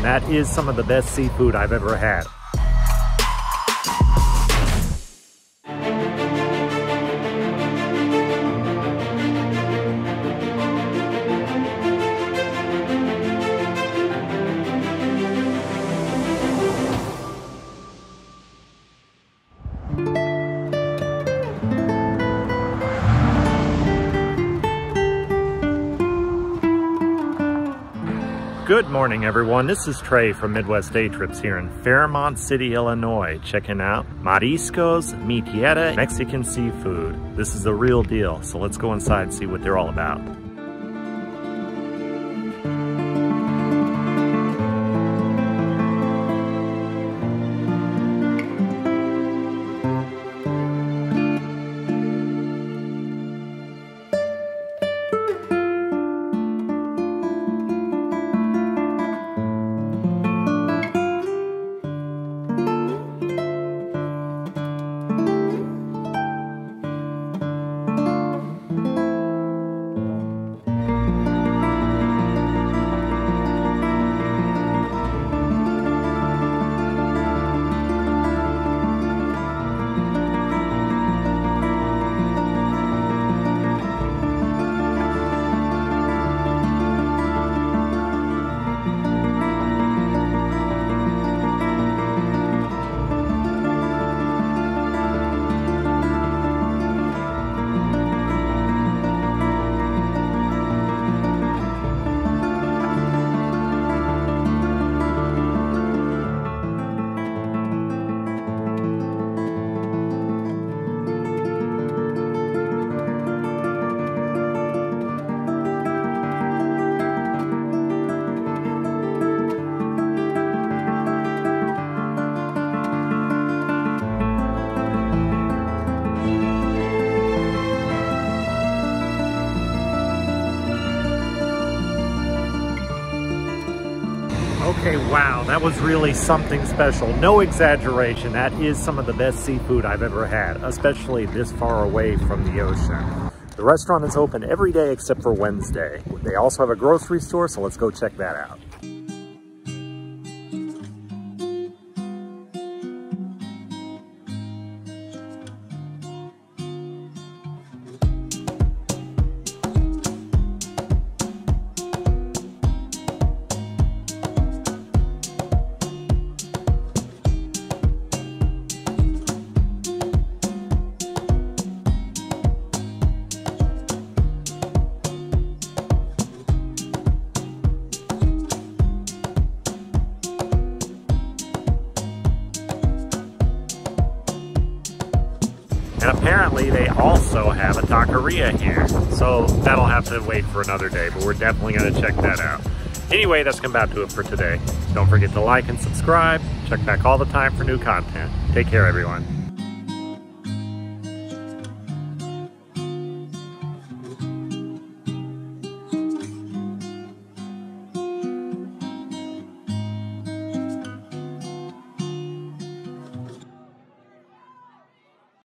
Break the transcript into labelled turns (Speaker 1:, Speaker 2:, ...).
Speaker 1: exaggeration, that is some of the best seafood I've ever had. Good morning, everyone. This is Trey from Midwest Day Trips here in Fairmont City, Illinois, checking out Mariscos Mi Tierra Mexican seafood. This is the real deal, so let's go inside and see what they're all about. Okay, wow, that was really something special. No exaggeration, that is some of the best seafood I've ever had, especially this far away from the ocean. The restaurant is open every day except for Wednesday. They also have a grocery store, so let's go check that out. And apparently they also have a taqueria here. So that'll have to wait for another day, but we're definitely gonna check that out. Anyway, that's gonna about do it for today. Don't forget to like and subscribe. Check back all the time for new content. Take care, everyone.